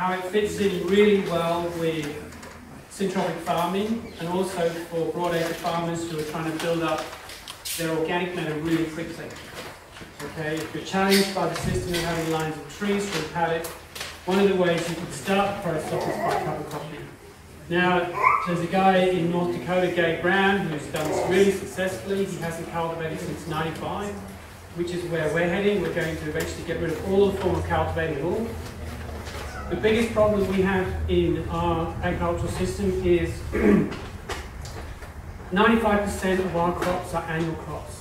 how it fits in really well with syntropic farming and also for broadacre farmers who are trying to build up their organic matter really quickly. Okay, if you're challenged by the system of having lines of trees a paddock, one of the ways you can start the process is by cover cropping. Now, there's a guy in North Dakota, Gabe Brown, who's done this really successfully. He hasn't cultivated since 95, which is where we're heading. We're going to eventually get rid of all the form of cultivating at all. The biggest problem we have in our agricultural system is 95% of our crops are annual crops,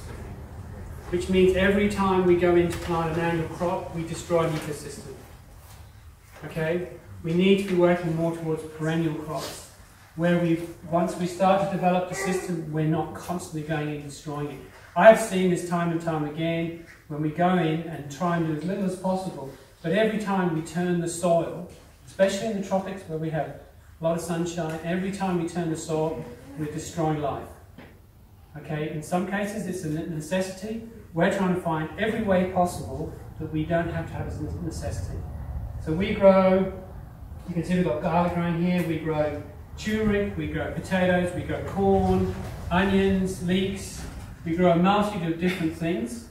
which means every time we go in to plant an annual crop, we destroy an ecosystem. Okay? We need to be working more towards perennial crops, where we once we start to develop the system, we're not constantly going in and destroying it. I have seen this time and time again when we go in and try and do as little as possible, but every time we turn the soil, especially in the tropics where we have a lot of sunshine, every time we turn the soil, we're destroying life. Okay, in some cases it's a necessity. We're trying to find every way possible that we don't have to have as a necessity. So we grow, you can see we've got garlic growing here, we grow turmeric, we grow potatoes, we grow corn, onions, leeks, we grow a multitude of different things.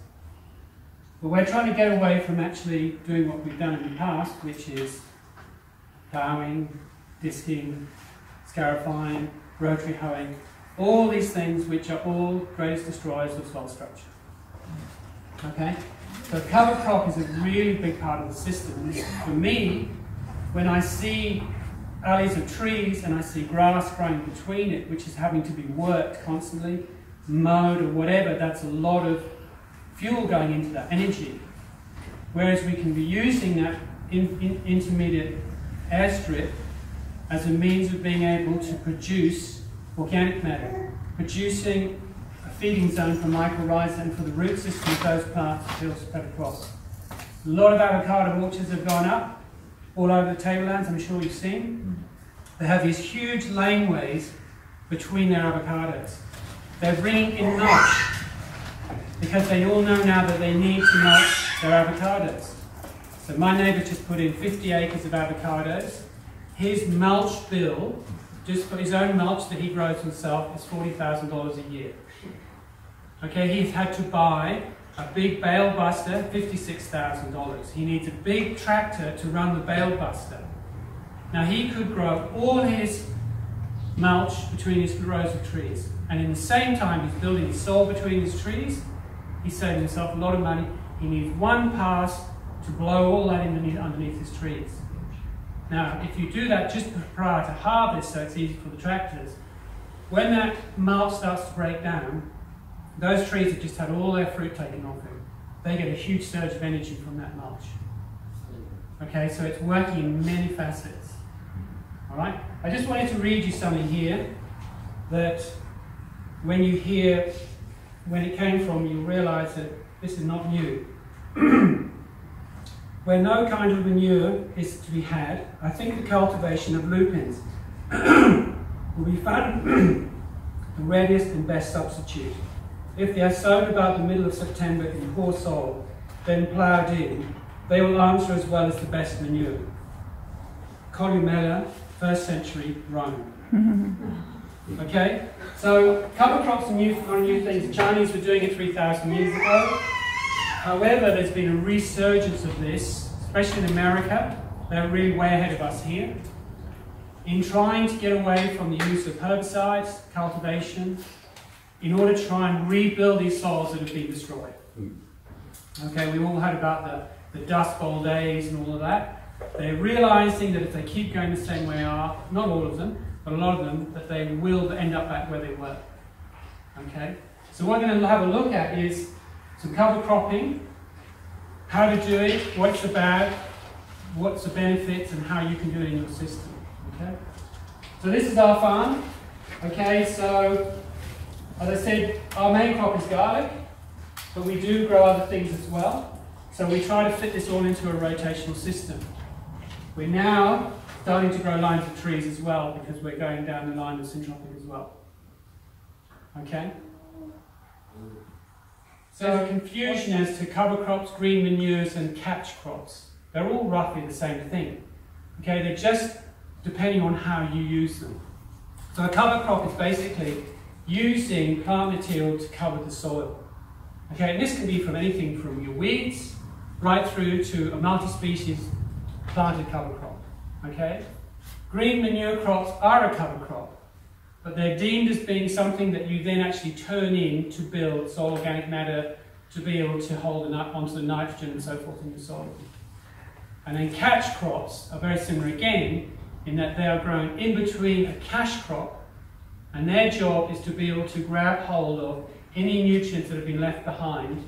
But we're trying to get away from actually doing what we've done in the past, which is ploughing, disking, scarifying, rotary hoeing, all these things which are all greatest destroyers of soil structure. Okay? So cover crop is a really big part of the system. For me, when I see alleys of trees and I see grass growing between it, which is having to be worked constantly, mowed or whatever, that's a lot of fuel going into that energy. Whereas we can be using that in, in intermediate airstrip as a means of being able to produce organic matter, producing a feeding zone for mycorrhiza and for the root system of those plants to spread across. A lot of avocado orchards have gone up all over the tablelands, I'm sure you've seen. They have these huge laneways between their avocados. They're bringing in mulch because they all know now that they need to mulch their avocados. So my neighbour just put in 50 acres of avocados. His mulch bill, just for his own mulch that he grows himself, is $40,000 a year. Okay, he's had to buy a big bale buster, $56,000. He needs a big tractor to run the bale buster. Now he could grow all his mulch between his rows of trees. And in the same time he's building his soil between his trees, he's saving himself a lot of money. He needs one pass to blow all that underneath, underneath his trees. Now, if you do that just prior to harvest, so it's easy for the tractors, when that mulch starts to break down, those trees have just had all their fruit taken off them. They get a huge surge of energy from that mulch. Okay, so it's working in many facets. All right, I just wanted to read you something here that when you hear when it came from, you'll realize that this is not new. Where no kind of manure is to be had, I think the cultivation of lupins will be found the readiest and best substitute. If they are sown about the middle of September in poor soil, then ploughed in, they will answer as well as the best manure. Columella, first century Rome. okay, so cover crops are new, are new things. The Chinese were doing it 3,000 years ago. However, there's been a resurgence of this, especially in America. They're really way ahead of us here. In trying to get away from the use of herbicides, cultivation, in order to try and rebuild these soils that have been destroyed. Hmm. Okay, we all heard about the, the Dust Bowl days and all of that. They're realizing that if they keep going the same way they are, not all of them, a lot of them, that they will end up back where they were. Okay? So what we're going to have a look at is some cover cropping, how to do it, what's the bad, what's the benefits, and how you can do it in your system. Okay? So this is our farm. Okay, so as I said, our main crop is garlic, but we do grow other things as well. So we try to fit this all into a rotational system. We're now starting to grow lines of trees as well because we're going down the line of syntropic as well. Okay? So confusion as to cover crops, green manures and catch crops. They're all roughly the same thing. Okay, they're just depending on how you use them. So a cover crop is basically using plant material to cover the soil. Okay, and this can be from anything from your weeds right through to a multi-species planted cover crop. Okay? Green manure crops are a cover crop, but they're deemed as being something that you then actually turn in to build soil organic matter to be able to hold onto the nitrogen and so forth in the soil. And then catch crops are very similar again in that they are grown in between a cash crop and their job is to be able to grab hold of any nutrients that have been left behind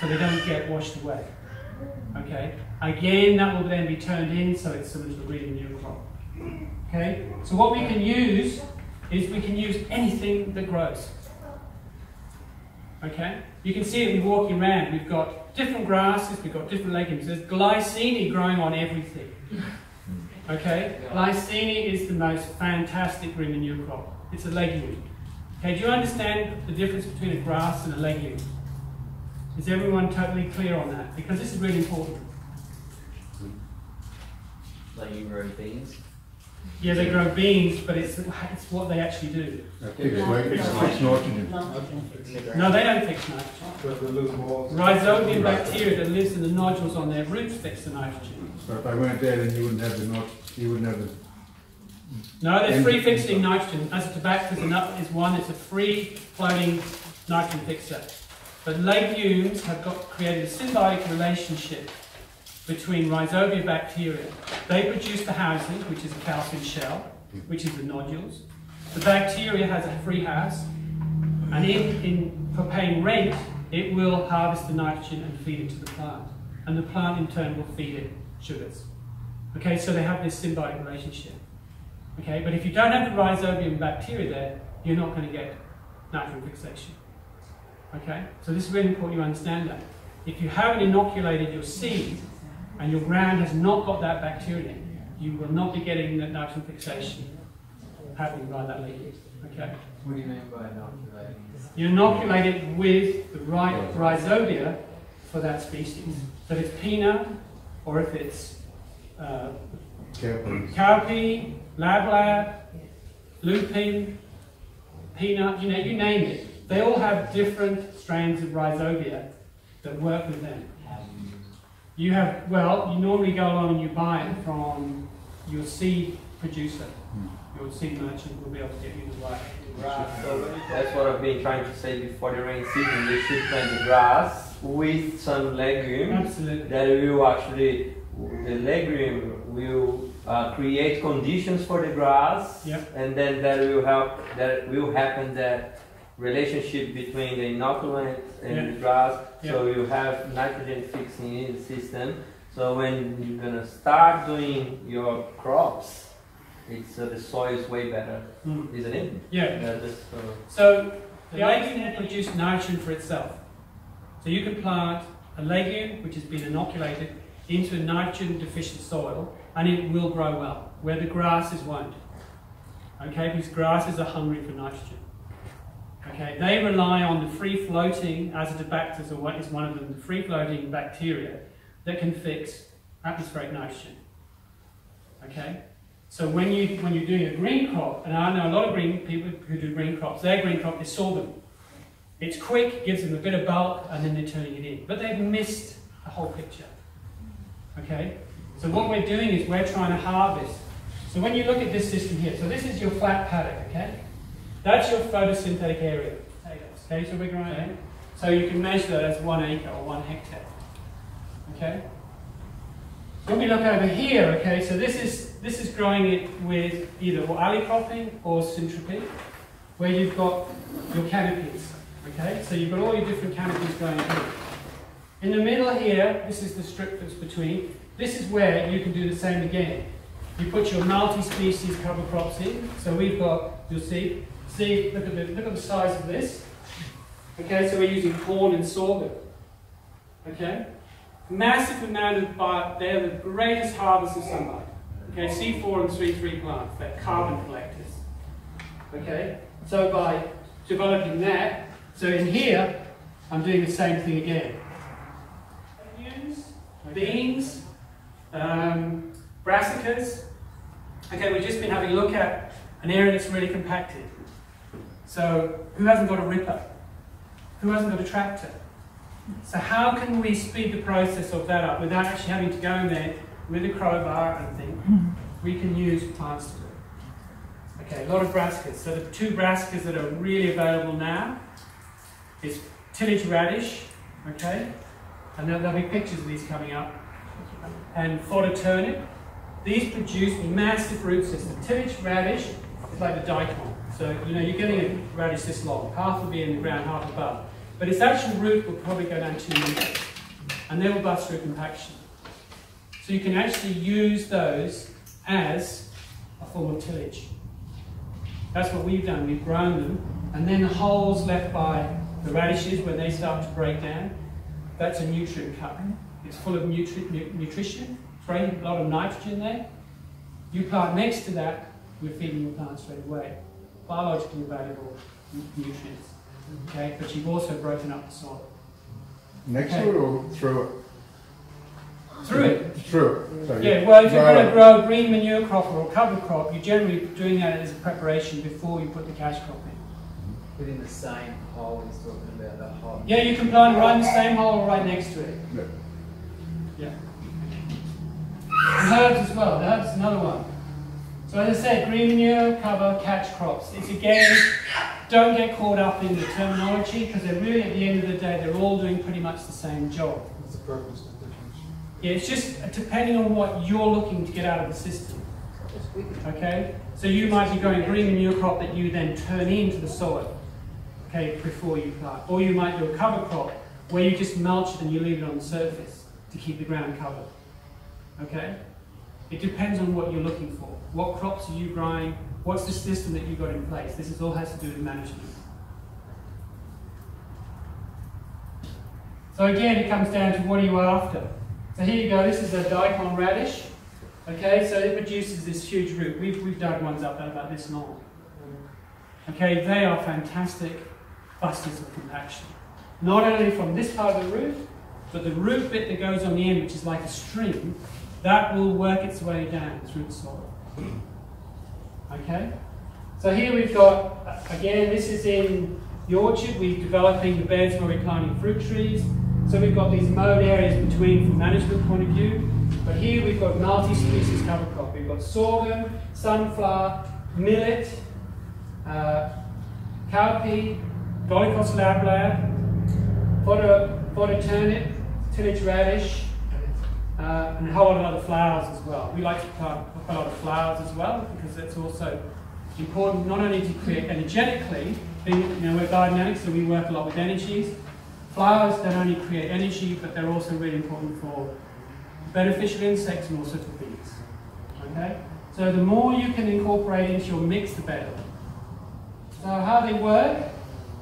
so they don't get washed away. Okay? Again, that will then be turned in so it's similar to the green manure crop. Okay? So what we can use is we can use anything that grows. Okay? You can see it walking around. We've got different grasses, we've got different legumes. There's glycine growing on everything. Okay? Glycine is the most fantastic green manure crop. It's a legume. Okay, do you understand the difference between a grass and a legume? Is everyone totally clear on that? Because this is really important. Legume grow beans? Yeah, they grow beans, but it's, it's what they actually do. Fix nitrogen. No, they don't fix nitrogen. Rhizobium bacteria that lives in the nodules on their roots fix the nitrogen. So if they weren't there, then you wouldn't have the not, you wouldn't have the. No, they're free fixing nitrogen. Azotobacter is one, it's a free floating nitrogen fixer. But legumes have got created a symbiotic relationship between rhizobia bacteria. They produce the housing, which is a calcium shell, which is the nodules. The bacteria has a free house, and in, in, for paying rent, it will harvest the nitrogen and feed it to the plant. And the plant in turn will feed it sugars. Okay, so they have this symbiotic relationship. Okay, but if you don't have the rhizobium bacteria there, you're not going to get nitrogen fixation. Okay, so this is really important you understand that. If you haven't inoculated your seed, and your ground has not got that bacteria, you will not be getting that nitrogen fixation happening by that leaf. Okay? What do you mean by inoculating? You inoculate it with the right rhizobia for that species. So if it's pina, or if it's uh, cowpea, lab lab, lupin, peanut, you know, you name it. They all have different strains of rhizobia that work with them. You have, well, you normally go along and you buy it from your seed producer. Hmm. Your seed merchant will be able to get you the right. Right, so that's what I've been trying to say before the rain season. You should plant the grass with some legume. Absolutely. That will actually, the legume will uh, create conditions for the grass. Yep. And then that will help, that will happen that relationship between the inoculant and yeah. the grass. Yeah. So you have nitrogen fixing in the system. So when you're gonna start doing your crops, it's uh, the soil is way better, mm. isn't it? Yeah. Just, uh, so the legume will produce nitrogen for itself. So you can plant a legume which has been inoculated into a nitrogen deficient soil and it will grow well, where the grasses won't. Okay, because grasses are hungry for nitrogen. Okay, they rely on the free-floating azotobacters, or what is one of them, the free-floating bacteria that can fix atmospheric nitrogen. Okay, so when you when you're doing a green crop, and I know a lot of green people who do green crops, their green crop is sorghum. It's quick, gives them a bit of bulk, and then they're turning it in. But they've missed the whole picture. Okay, so what we're doing is we're trying to harvest. So when you look at this system here, so this is your flat paddock, okay? That's your photosynthetic area. Okay, so we're growing. So you can measure that as one acre or one hectare. Okay. When we look over here, okay, so this is this is growing it with either alley cropping or syntropy, where you've got your canopies. Okay, so you've got all your different canopies going here. In the middle here, this is the strip that's between. This is where you can do the same again. You put your multi-species cover crops in. So we've got, you'll see, See, look at the look at the size of this. Okay, so we're using corn and sorghum. Okay? Massive amount of bio, they're the greatest harvest of sunlight. Okay, C4 and C3 plants, they're carbon collectors. Okay? So by developing that, so in here, I'm doing the same thing again. Onions, beans, um, Brassicas. Okay, we've just been having a look at an area that's really compacted. So, who hasn't got a ripper? Who hasn't got a tractor? So how can we speed the process of that up without actually having to go in there with a crowbar and thing? Mm-hmm. We can use plants to do it. Okay, a lot of brassicas. So the two brassicas that are really available now is tillage radish, okay, and there'll, there'll be pictures of these coming up, and fodder turnip. These produce massive root system. Tillage radish is like the daikon. So, you know, you're getting a radish this long. Half will be in the ground, half above. But its actual root will probably go down two meters. And they will bust through compaction. So you can actually use those as a form of tillage. That's what we've done. We've grown them. And then the holes left by the radishes, when they start to break down, that's a nutrient cup. It's full of nutri nu nutrition, a lot of nitrogen there. You plant next to that, you're feeding your plant straight away. Biologically available nutrients. Okay, but you've also broken up the soil. Next Okay. to it or through it? Through it. Through it. So Yeah, well, if you're going to grow a green manure crop or a cover crop, you're generally doing that as a preparation before you put the cash crop in. Within the same hole he's talking about, the hole. Yeah, you can plant right in the same hole or right next to it. Yeah. Yeah. And herbs as well, herbs is another one. So as I said, green manure, cover, catch crops. It's again, don't get caught up in the terminology because they're really at the end of the day, they're all doing pretty much the same job. What's the purpose of the difference? Yeah, it's just depending on what you're looking to get out of the system. Okay? So you might be growing green manure crop that you then turn into the soil, okay, before you plant. Or you might do a cover crop where you just mulch it and you leave it on the surface to keep the ground covered. Okay? It depends on what you're looking for. What crops are you growing? What's the system that you've got in place? This is all has to do with management. So again, it comes down to what are you after? So here you go, this is a daikon radish. Okay, so it produces this huge root. We've, we've dug ones up that about this long. Okay, they are fantastic busters of compaction. Not only from this part of the root, but the root bit that goes on the end, which is like a string, that will work its way down through the soil. Okay? So here we've got, again, this is in the orchard. We're developing the beds where we're planting fruit trees. So we've got these mowed areas between from management point of view. But here we've got multi-species cover crop. We've got sorghum, sunflower, millet, uh, cowpea, Dolichos lablab, fodder, fodder turnip, tillage radish, uh, and a whole lot of other flowers as well. We like to plant a lot of flowers as well because that's also important not only to create energetically, being, you know, we're biodynamic, so we work a lot with energies. Flowers don't only create energy, but they're also really important for beneficial insects and also for bees. Okay? So the more you can incorporate into your mix, the better. So how they work?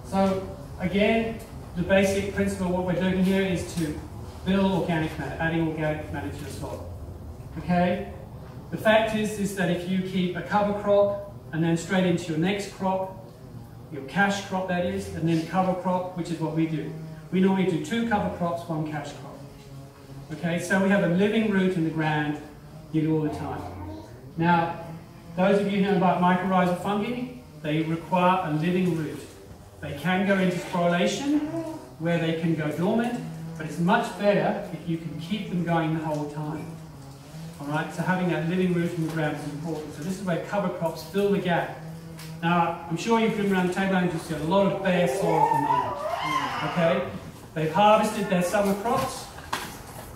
So again, the basic principle what we're doing here is to build organic matter, adding organic matter to the soil. Okay? The fact is, is that if you keep a cover crop and then straight into your next crop, your cash crop that is, and then cover crop, which is what we do. We normally do two cover crops, one cash crop. Okay, so we have a living root in the ground nearly all the time. Now, those of you who know about mycorrhizal fungi, they require a living root. They can go into sporulation, where they can go dormant, but it's much better if you can keep them going the whole time. Alright, so having that living root in the ground is important. So this is where cover crops fill the gap. Now, I'm sure you've been around the table and you'll see a lot of bare soil at the moment. Okay? They've harvested their summer crops.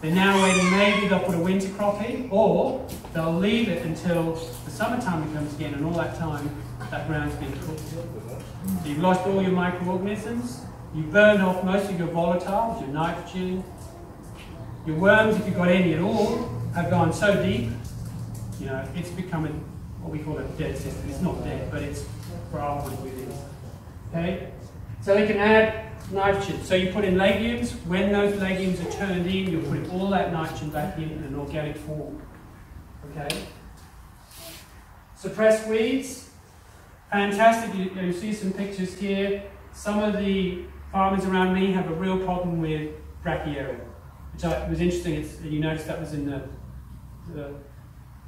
They're now waiting, maybe they'll put a winter crop in, or they'll leave it until the summertime comes again, and all that time, that ground's been cooked. So you've lost all your microorganisms, you've burned off most of your volatiles, your nitrogen, your worms, if you've got any at all, have gone so deep, you know, it's becoming what we call a dead system. It's not dead, but it's of view, it. Okay? So they can add nitrogen. So you put in legumes, when those legumes are turned in, you're putting all that nitrogen back in in an organic form. Okay? Suppress weeds. Fantastic. You, you see some pictures here. Some of the farmers around me have a real problem with brachiaria, which I, was interesting. It's, you noticed that was in the, the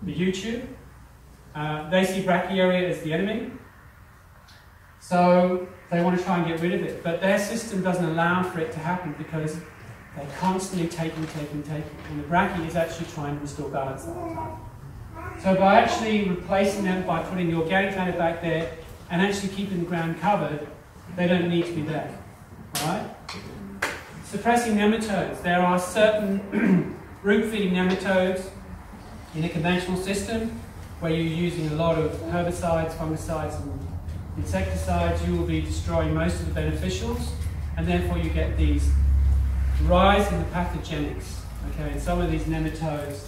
the YouTube. Uh, they see brachiaria as the enemy. So they want to try and get rid of it. But their system doesn't allow for it to happen because they're constantly taking, taking, taking. And the brachy is actually trying to restore balance the time. So by actually replacing them, by putting the organic matter back there, and actually keeping the ground covered, they don't need to be there. Right? Suppressing nematodes. There are certain root feeding nematodes in a conventional system where you're using a lot of herbicides, fungicides, and insecticides, you will be destroying most of the beneficials, and therefore you get these rise in the pathogenics. Okay, and some of these nematodes,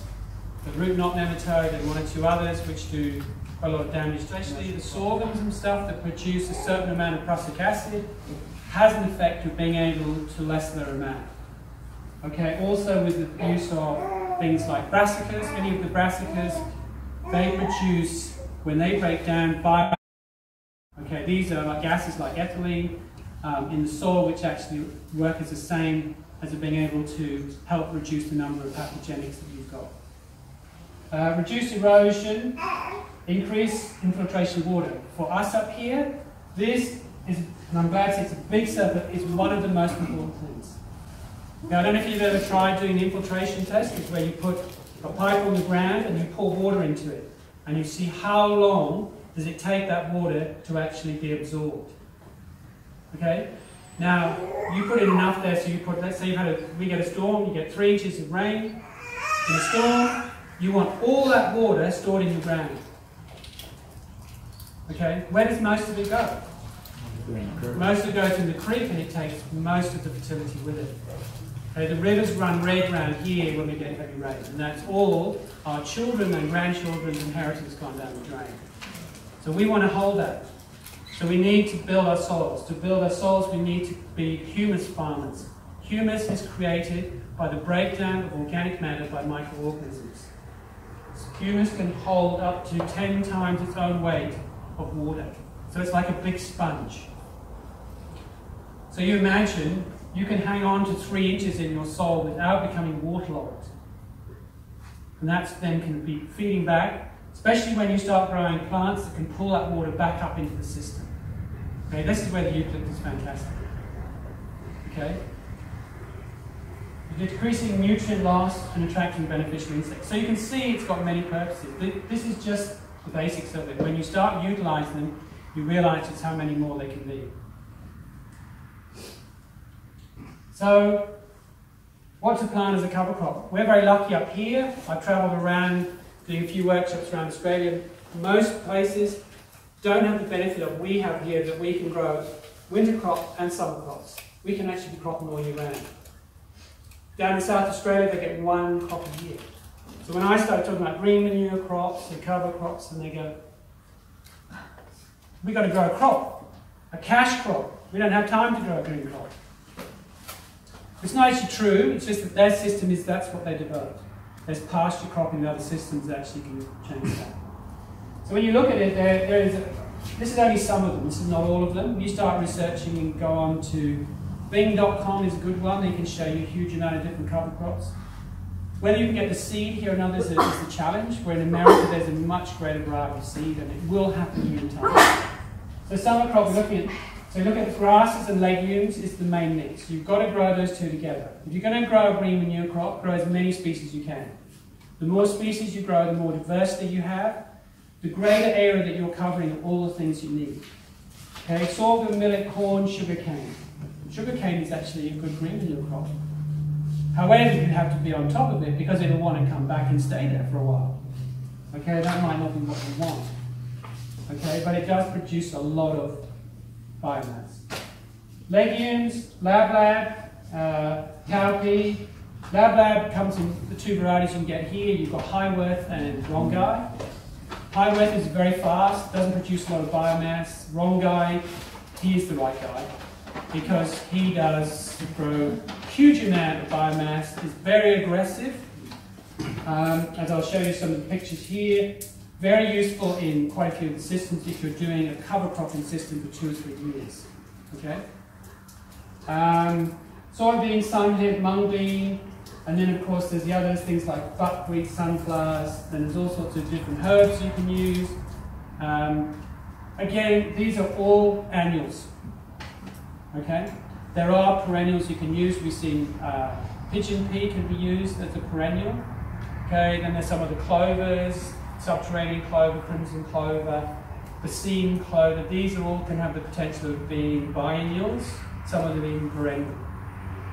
the root knot nematode and one or two others, which do quite a lot of damage, especially the sorghums and stuff that produce a certain amount of prussic acid, has an effect of being able to lessen their amount. Okay, also with the use of things like brassicas, any of the brassicas, they produce, when they break down, bio Okay, these are like gases like ethylene um, in the soil, which actually work as the same as being able to help reduce the number of pathogenics that you've got. Uh, reduce erosion, increase infiltration of water. For us up here, this is, and I'm glad to say it's a big surface, is one of the most important things. Now, I don't know if you've ever tried doing an infiltration test, it's where you put a pipe on the ground and you pour water into it, and you see how long does it take that water to actually be absorbed? Okay? Now, you put in enough there, so you put, let's say you had a, we get a storm, you get three inches of rain. In a storm, you want all that water stored in the ground. Okay? Where does most of it go? Most of it goes in the creek and it takes most of the fertility with it. Okay, the rivers run red around here when we get heavy rain, and that's all our children and grandchildren's inheritance gone down the drain. So we want to hold that. So we need to build our soils. To build our soils, we need to be humus farmers. Humus is created by the breakdown of organic matter by microorganisms. Humus can hold up to 10 times its own weight of water. So it's like a big sponge. So you imagine you can hang on to three inches in your soil without becoming waterlogged. And that's then can be feeding back especially when you start growing plants that can pull that water back up into the system. Okay, this is where the eucalypt is fantastic. Okay? You're decreasing nutrient loss and attracting beneficial insects. So you can see it's got many purposes. This is just the basics of it. When you start utilizing them, you realize just how many more they can be. So, what to plant as a cover crop? We're very lucky up here. I've traveled around doing a few workshops around Australia. Most places don't have the benefit of we have here that we can grow winter crops and summer crops. We can actually be cropping all year round. Down in South Australia, they get one crop a year. So when I start talking about green manure crops and cover crops, and they go, we've got to grow a crop, a cash crop. We don't have time to grow a green crop. It's not actually true, it's just that their system is that's what they developed. There's pasture cropping and other systems that actually can change that. So when you look at it, there, there is a, this is only some of them, this is not all of them. You start researching and go on to Bing.com is a good one, they can show you a huge amount of different cover crops. Whether you can get the seed here and others is the challenge, where in America there's a much greater variety of seed and it will happen in time. So summer crop, we're looking at so look at grasses and legumes is the main mix. You've got to grow those two together. If you're going to grow a green manure crop, grow as many species you can. The more species you grow, the more diversity you have, the greater area that you're covering all the things you need. Okay, sorghum, millet, corn, sugarcane. Sugarcane is actually a good green manure crop. However, you have to be on top of it because it'll want to come back and stay there for a while. Okay, that might not be what you want. Okay, but it does produce a lot of biomass. Legumes, lab lab, uh, cowpea. Lab lab comes in the two varieties you can get here. You've got Highworth and Rongai. Highworth is very fast, doesn't produce a lot of biomass. Rongai, he is the right guy because he does grow huge amount of biomass, is very aggressive. Um, as I'll show you some of the pictures here, very useful in quite a few of the systems if you're doing a cover cropping system for two or three years. Okay? Um, soybean, sunhemp, mung bean, And then of course there's the others, things like buckwheat, sunflowers, and there's all sorts of different herbs you can use. Um, again, these are all annuals. Okay? There are perennials you can use. We've seen uh, pigeon pea can be used as a perennial. Okay, then there's some of the clovers, subterranean clover, crimson clover, the clover. These are all can have the potential of being biennials, some of them even perennial.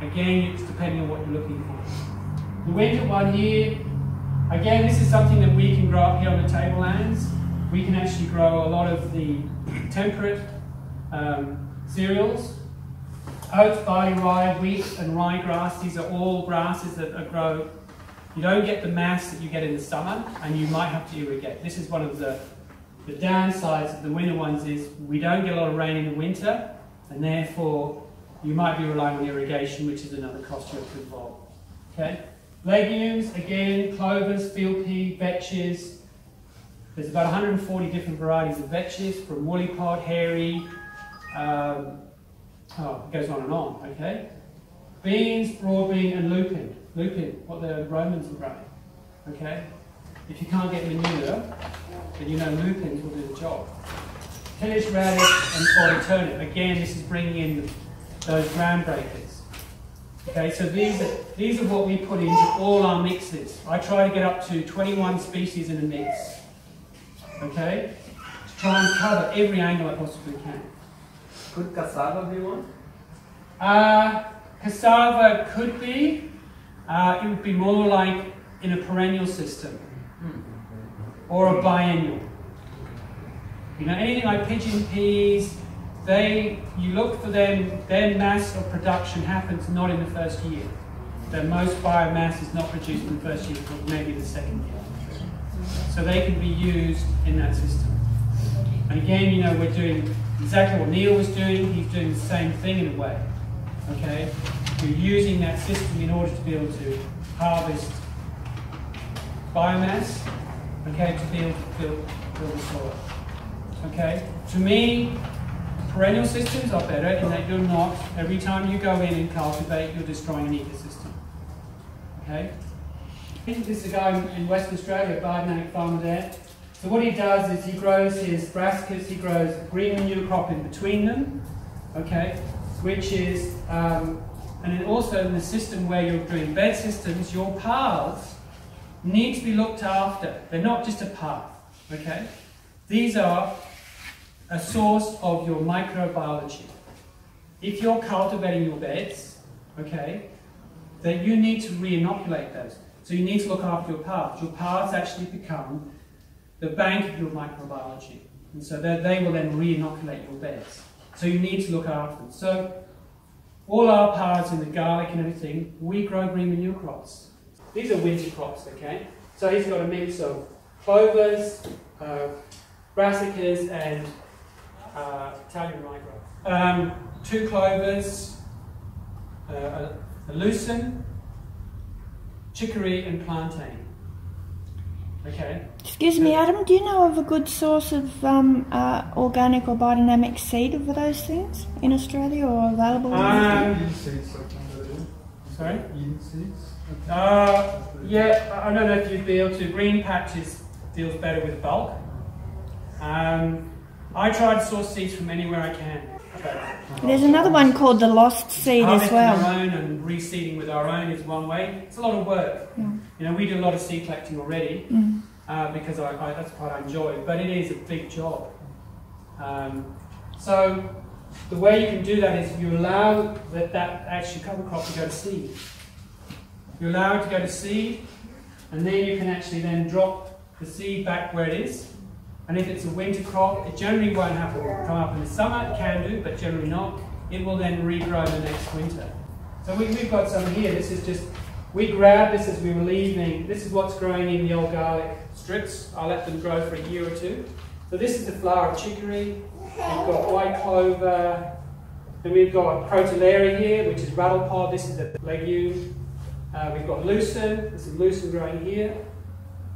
Again, it's depending on what you're looking for. The winter one here, again, this is something that we can grow up here on the tablelands. We can actually grow a lot of the temperate um, cereals. Oats, barley, rye, wheat, and rye ryegrass, these are all grasses that grow. You don't get the mass that you get in the summer, and you might have to irrigate. This is one of the, the downsides of the winter ones is we don't get a lot of rain in the winter, and therefore you might be relying on irrigation, which is another cost you have to involve. Okay? Legumes, again, clovers, field pea, vetches. There's about 140 different varieties of vetches, from woolly pod, hairy, um, oh, it goes on and on, okay? Beans, broad bean, and lupin. Lupin, what the Romans were growing, okay? If you can't get manure, then you know lupins will do the job. Tillage radish and turnip. Again, this is bringing in those ground breakers. Okay, so these are, these are what we put into all our mixes. I try to get up to 21 species in a mix. Okay? To try and cover every angle I possibly can. Could cassava be one? Uh, cassava could be. Uh, it would be more like in a perennial system or a biennial. You know, anything like pigeon peas, they you look for them, their mass of production happens not in the first year. Their most biomass is not produced in the first year, but maybe the second year. So they can be used in that system. And again, you know, we're doing exactly what Neil was doing. He's doing the same thing in a way. Okay? You're using that system in order to be able to harvest biomass, okay, to be able to build, build the soil. Okay? To me, perennial systems are better in that you're not, every time you go in and cultivate, you're destroying an ecosystem. Okay? This is a guy in Western Australia, a biodynamic farmer there. So what he does is he grows his brassicas, he grows green manure crop in between them, okay, which is, um, and then also in the system where you're doing bed systems, your paths need to be looked after. They're not just a path, okay? These are a source of your microbiology. If you're cultivating your beds, okay, then you need to re-inoculate those. So you need to look after your paths. Your paths actually become the bank of your microbiology. And so they will then re-inoculate your beds. So you need to look after them. So all our paths in the garlic and everything, we grow green manure crops. These are winter crops, okay? So he's got a mix of clovers, uh, brassicas, and uh, Italian ryegrass. Um, two clovers, uh, a, a lucerne, chicory, and plantain. Okay. Excuse me, Adam, do you know of a good source of um, uh, organic or biodynamic seed of those things in Australia or available? Um, Eden seeds, I can do. Sorry? Seeds? Uh, yeah, I don't know if you'd be able to. Green Patches deals better with bulk. Um, I try to source seeds from anywhere I can. There's another one called the Lost Seed as harvesting our well. own and reseeding with our own is one way. It's a lot of work. You know, we do a lot of seed collecting already Mm. uh, because I, I, that's what I enjoy, but it is a big job. Um, so the way you can do that is you allow that, that actually cover crop to go to seed. You allow it to go to seed, and then you can actually then drop the seed back where it is. And if it's a winter crop, it generally won't happen. Come up in the summer, it can do, but generally not. It will then regrow the next winter. So we, we've got some here. This is just, we grabbed this as we were leaving. This is what's growing in the old garlic strips. I let them grow for a year or two. So this is the flower of chicory. We've got white clover. Then we've got crotalaria here, which is rattle pod. This is the legume. Uh, we've got lucerne. This is lucerne growing here.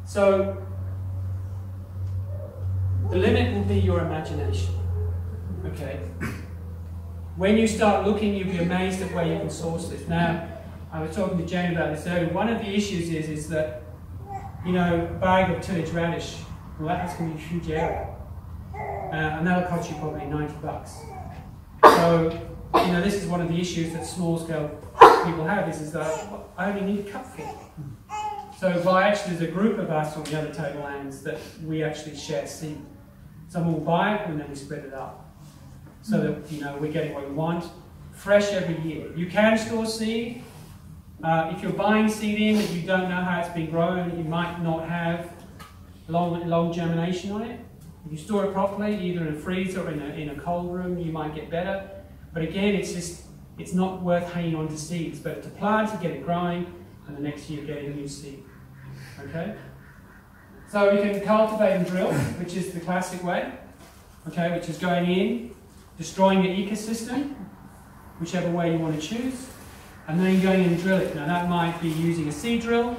So the limit will be your imagination. Okay. When you start looking, you'll be amazed at where you can source this. Now, I was talking to Jane about this earlier. One of the issues is, is that, you know, a bag of tillage radish, well, that's going to be a huge area. Uh, and that'll cost you probably 90 bucks. So, you know, this is one of the issues that small scale people have is, is that I only need a cupful. So by actually, there's a group of us on the other tablelands that we actually share seed. Someone will buy it and then we spread it up. So that, you know, we're getting what we want. Fresh every year. You can store seed. Uh, if you're buying seed in that you don't know how it's been grown, you might not have long, long germination on it. If you store it properly, either in a freezer or in a, in a cold room, you might get better. But again, it's just, it's not worth hanging on to seeds. But to plant it, get it growing, and the next year get a new seed. Okay? So you can cultivate and drill, which is the classic way. Okay, which is going in, destroying the ecosystem, whichever way you want to choose, and then going in and drill it. Now that might be using a seed drill,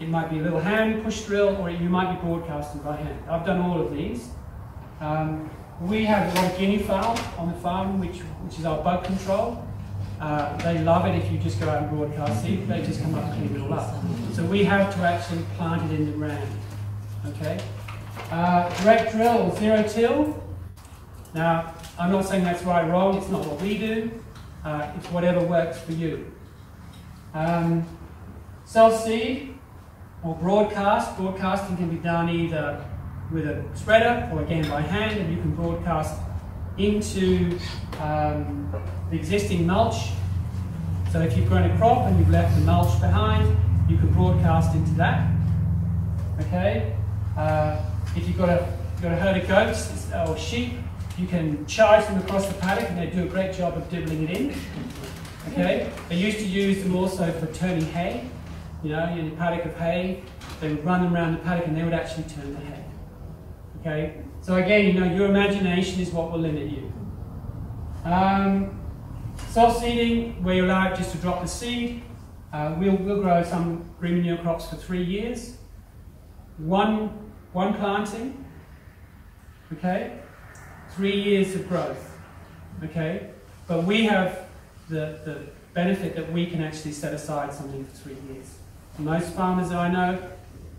it might be a little hand push drill, or you might be broadcasting by hand. I've done all of these. Um, we have a lot of guinea fowl on the farm, which, which is our bug control. Uh, they love it if you just go out and broadcast seed. They just come up and clean it all up. So we have to actually plant it in the ground. Okay. Uh, direct drill zero till. Now, I'm not saying that's right or wrong. It's not what we do. Uh, it's whatever works for you. Um, cell seed or broadcast. Broadcasting can be done either with a spreader or again by hand, and you can broadcast into um, the existing mulch. So if you've grown a crop and you've left the mulch behind, you can broadcast into that. Okay. Uh, if you've got a got a herd of goats or sheep, you can charge them across the paddock, and they do a great job of dibbling it in. Okay. They used to use them also for turning hay. You know, in a paddock of hay, they would run them around the paddock, and they would actually turn the hay. Okay. So again, you know, your imagination is what will limit you. Um, Self-seeding, where you're allowed just to drop the seed. Uh, we'll, we'll grow some green manure crops for three years. One, one planting, okay? Three years of growth, okay? But we have the, the benefit that we can actually set aside something for three years. Most farmers I know,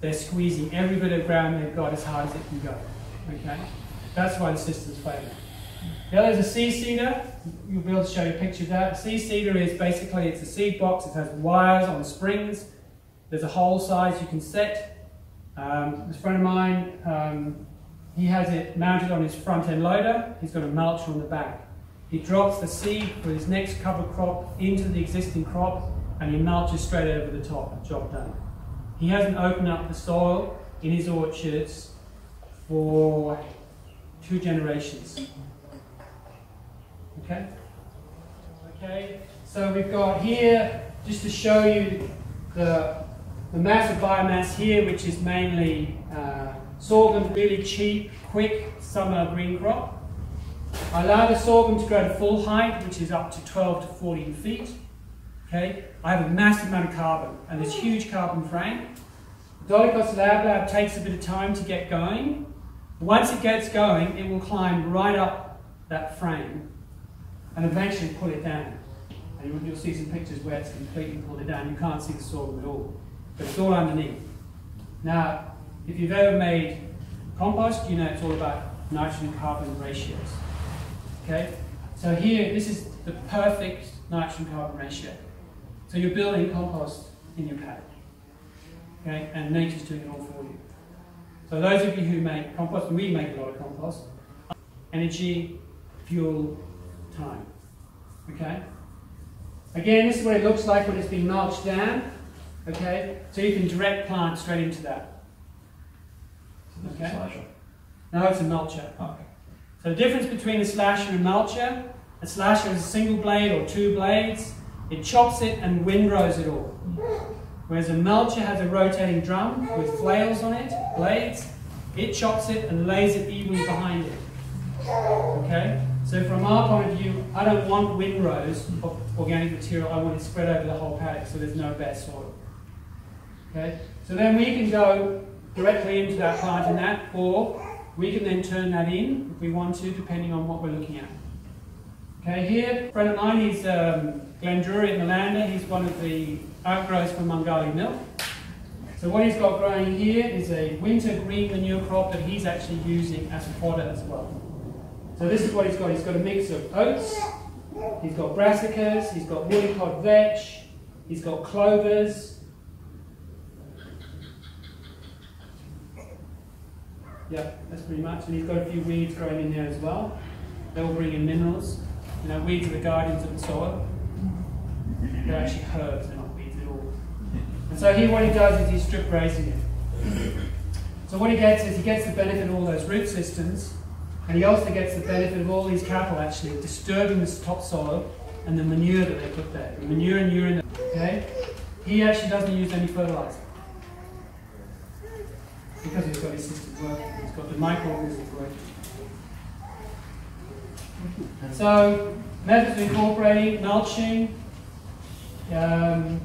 they're squeezing every bit of ground they've got as hard as it can go, okay? That's why the system's failing. The other is a seed seeder. You'll be able to show you a picture of that. A seed seeder is basically, it's a seed box. It has wires on springs. There's a hole size you can set. Um, this friend of mine, um, he has it mounted on his front end loader. He's got a mulcher on the back. He drops the seed for his next cover crop into the existing crop and he mulches straight over the top. Job done. He hasn't opened up the soil in his orchards for two generations. Okay? Okay, so we've got here, just to show you the, the mass of biomass here, which is mainly uh, sorghum, really cheap, quick summer green crop. I allow the sorghum to grow to full height, which is up to 12 to 14 feet. Okay, I have a massive amount of carbon and this huge carbon frame. The Dolichos Lab Lab takes a bit of time to get going. Once it gets going, it will climb right up that frame and eventually pull it down. And you'll see some pictures where it's completely pulled it down. You can't see the sorghum at all, but it's all underneath. Now, if you've ever made compost, you know it's all about nitrogen carbon ratios. Okay? So here, this is the perfect nitrogen carbon ratio. So you're building compost in your paddock. Okay? And nature's doing it all for you. So those of you who make compost, and we make a lot of compost, energy, fuel, time. Okay? Again, this is what it looks like when it's been mulched down. Okay? So you can direct plant straight into that. Okay? No, it's a mulcher. Okay. So the difference between a slasher and a mulcher, a slasher is a single blade or two blades. It chops it and windrows it all. Whereas a mulcher has a rotating drum with flails on it, blades. It chops it and lays it evenly behind it. Okay? So from our point of view, I don't want windrows of organic material. I want it spread over the whole paddock so there's no bare soil. Okay? So then we can go directly into that plant in that, or we can then turn that in if we want to, depending on what we're looking at. Okay, here, a friend of mine, he's um, at Malanda. He's one of the outgrowth from Mungalli milk. So what he's got growing here is a winter green manure crop that he's actually using as fodder as well. So this is what he's got. He's got a mix of oats, he's got brassicas, he's got woolly pod vetch, he's got clovers. Yep, that's pretty much. And he's got a few weeds growing in there as well. They will bring in minerals. You know, weeds are the guardians of the soil. They're actually herbs, they're not weeds at all. And so here what he does is he's strip grazing it. So what he gets is he gets the benefit of all those root systems, and he also gets the benefit of all these cattle actually disturbing this topsoil and the manure that they put there. The manure and urine, okay? He actually doesn't use any fertilizer. Because he's got his systems working. He's got the microorganisms working. So, methods of incorporating, mulching, um,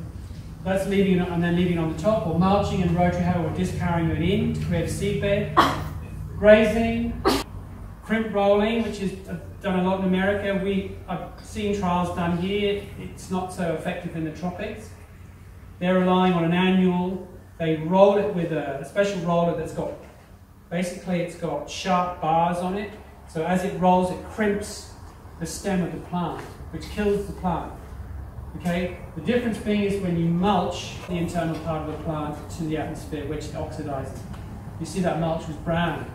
that's leaving it, and then leaving it on the top, or mulching and rotary harrow, or carrying it in to create a seed bed. Grazing, crimp rolling, which is uh, done a lot in America. We I've seen trials done here. It's not so effective in the tropics. They're relying on an annual. They roll it with a, a special roller that's got basically it's got sharp bars on it. So as it rolls, it crimps the stem of the plant, which kills the plant. Okay? The difference being is when you mulch the internal part of the plant to the atmosphere, which oxidizes. You see that mulch was brown.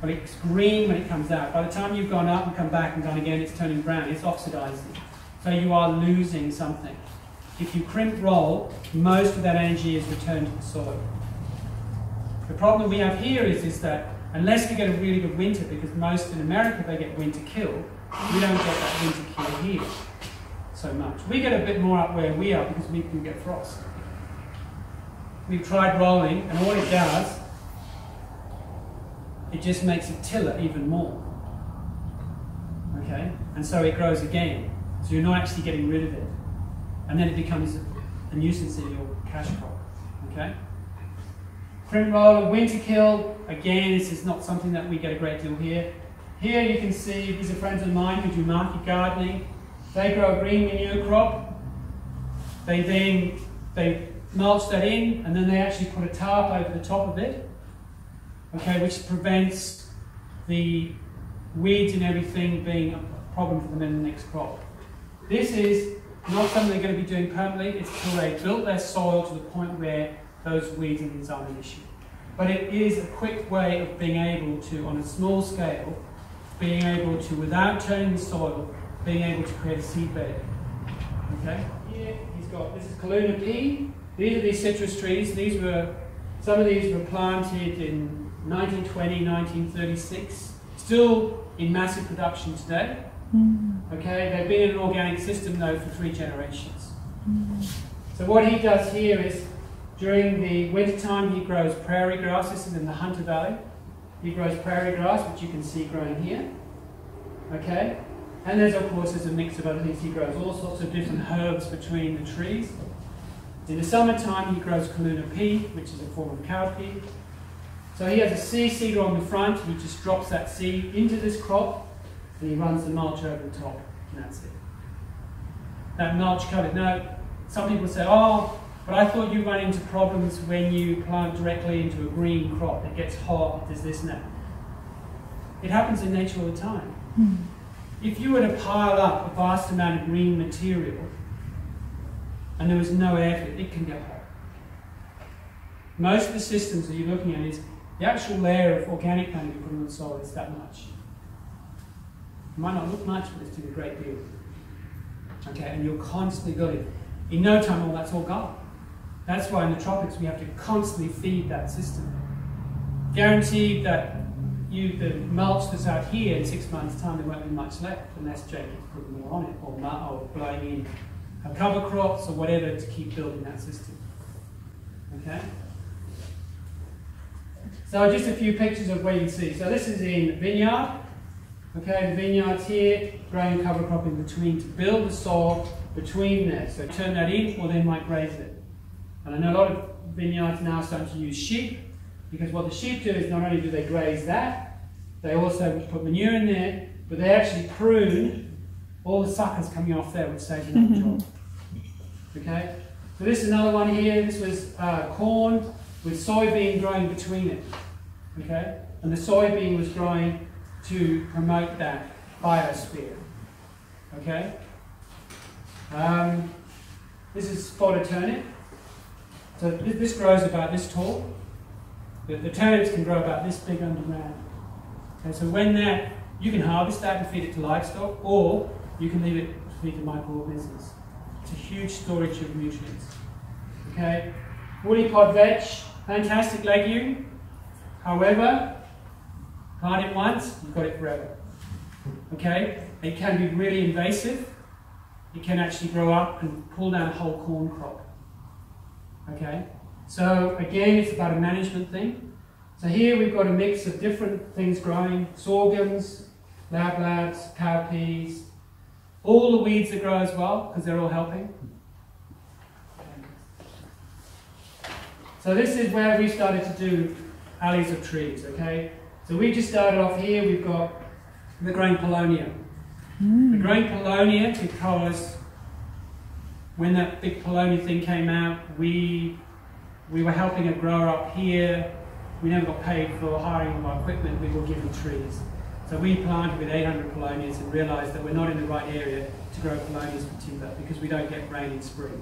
But it's green when it comes out. By the time you've gone up and come back and gone again, it's turning brown. It's oxidizing. So you are losing something. If you crimp roll, most of that energy is returned to the soil. The problem we have here is, is that unless we get a really good winter, because most in America they get winter kill, we don't get that winter kill here so much. We get a bit more up where we are because we can get frost. We've tried rolling, and all it does, it just makes it tiller even more. Okay? And so it grows again. So you're not actually getting rid of it. And then it becomes a nuisance in your cash crop. Okay? Crimp roller, winter kill, again, this is not something that we get a great deal here. Here you can see, these are friends of mine who do market gardening. They grow a green manure crop. They then they mulch that in, and then they actually put a tarp over the top of it, okay, which prevents the weeds and everything being a problem for them in the next crop. This is not something they're going to be doing permanently. It's until they built their soil to the point where those things aren't an issue. But it is a quick way of being able to, on a small scale, being able to, without turning the soil, being able to create a seed bed. Okay? Here he's got, this is Caloona pea. These are these citrus trees. These were, some of these were planted in 1920, 1936. Still in massive production today. Mm-hmm. Okay, they've been in an organic system though for three generations. Mm-hmm. So what he does here is during the winter time he grows prairie grass. This is in the Hunter Valley. He grows prairie grass, which you can see growing here. Okay, and there's of course there's a mix of other things. He grows all sorts of different herbs between the trees. In the summertime he grows Caloona pea, which is a form of cowpea. So he has a seed seeder on the front. He just drops that seed into this crop and he runs the mulch over the top, and that's it. That mulch covered. Now, some people say, oh, but I thought you run into problems when you plant directly into a green crop. It gets hot, there's this and that. It happens in nature all the time. Hmm. If you were to pile up a vast amount of green material and there was no air for it, it can get hot. Most of the systems that you're looking at is the actual layer of organic matter you put on the soil is that much. Might not look much, but it's doing a great deal. Okay, and you're constantly building. In no time, all that's all gone. That's why in the tropics we have to constantly feed that system. Guaranteed that you the mulch that's out here in six months' time there won't be much left unless Jake putting more on it or, or blowing in cover crops or whatever to keep building that system. Okay? So just a few pictures of where you see. So this is in vineyard. Okay, the vineyard's here, growing cover crop in between to build the soil between there. So turn that in or they might graze it. And I know a lot of vineyards now starting to use sheep because what the sheep do is not only do they graze that, they also put manure in there, but they actually prune all the suckers coming off there, which saves another job. Okay? So this is another one here. This was uh, corn with soybean growing between it. Okay? And the soybean was growing to promote that biosphere. Okay? Um, this is fodder turnip. So this grows about this tall. The, the turnips can grow about this big underground. Okay, so when that, you can harvest that and feed it to livestock, or you can leave it to feed the microorganisms. It's a huge storage of nutrients. Okay, woolly pod vetch, fantastic legume. However, plant it once, you've got it forever. Okay, it can be really invasive. It can actually grow up and pull down a whole corn crop. Okay, so again, it's about a management thing. So here we've got a mix of different things growing: sorghums, lablabs, cowpeas, all the weeds that grow as well, because they're all helping. So this is where we started to do alleys of trees, okay? So we just started off here, we've got the growing paulownia. The growing paulownia because when that big paulownia thing came out, we we were helping a grower up here. We never got paid for hiring our equipment, we were given trees. So we planted with 800 paulownias and realised that we're not in the right area to grow paulownias for timber because we don't get rain in spring.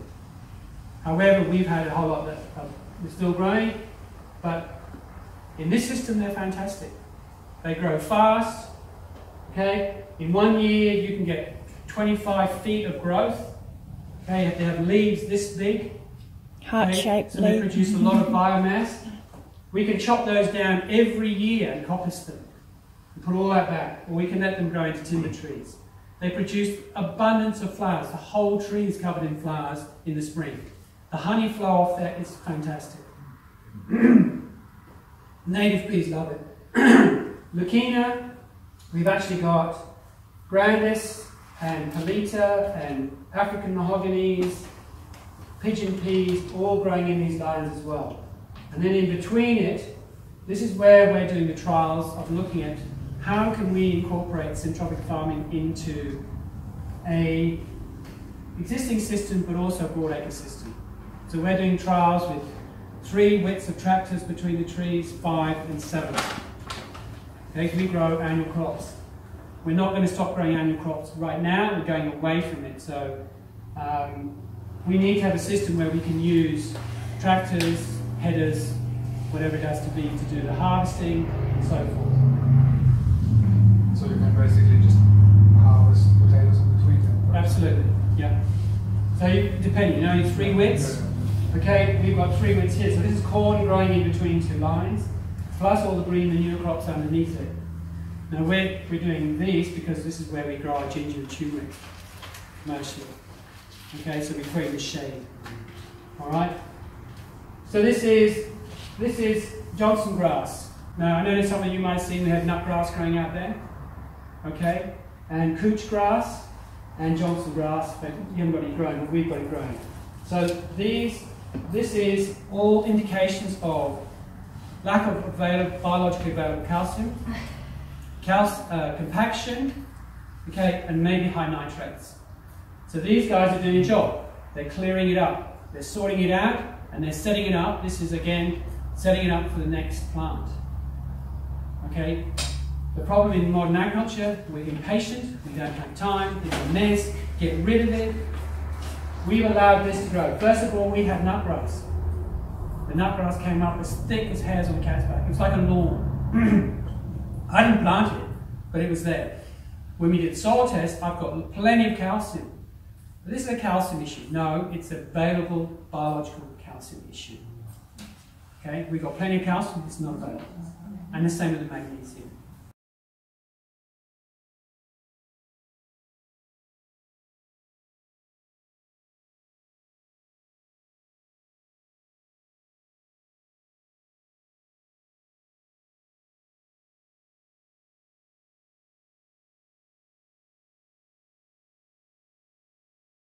However, we've had a whole lot that uh, we're still growing, but in this system they're fantastic. They grow fast, okay? In one year you can get 25 feet of growth. Okay, they have leaves this big. Heart okay? shaped So they produce a lot of biomass. We can chop those down every year and coppice them. And put all that back. Or we can let them grow into timber trees. They produce abundance of flowers. The whole tree is covered in flowers in the spring. The honey flow off that is fantastic. Native peas, love it. Leucaena, we've actually got grandis and palita and African mahoganies, pigeon peas, all growing in these gardens as well. And then in between it, this is where we're doing the trials of looking at how can we incorporate syntropic farming into a existing system but also a broad ecosystem. So we're doing trials with three widths of tractors between the trees, five and seven. Okay, we grow annual crops. We're not going to stop growing annual crops right now, we're going away from it. So um, we need to have a system where we can use tractors, headers, whatever it has to be to do the harvesting and so forth. So you can basically just harvest potatoes in between them. Absolutely, yeah. So you, depending, you know, three widths. Okay, we've got three widths here. So this is corn growing in between two lines, plus all the green manure crops underneath it. Now we're, we're doing these because this is where we grow our ginger and turmeric, mostly. Okay, so we create the shade. All right. So this is this is Johnson grass. Now I know some of you might have seen we have nut grass growing out there. Okay, and couch grass and Johnson grass, but you haven't got it grown, but we've got it growing. So these, this is all indications of lack of available, biologically available calcium, cal- uh, compaction, okay, and maybe high nitrates. So these guys are doing a job. They're clearing it up. They're sorting it out, and they're setting it up. This is again setting it up for the next plant. Okay. The problem in modern agriculture, we're impatient. We don't have time. It's a mess. Get rid of it. We've allowed this to grow. First of all, we had nutgrass. The nutgrass came up as thick as hairs on a cat's back. It was like a lawn. I didn't plant it, but it was there. When we did soil tests, I've got plenty of calcium. But this is a calcium issue. No, it's available biological calcium issue. Okay, we've got plenty of calcium, it's not available. And the same with the magnesium.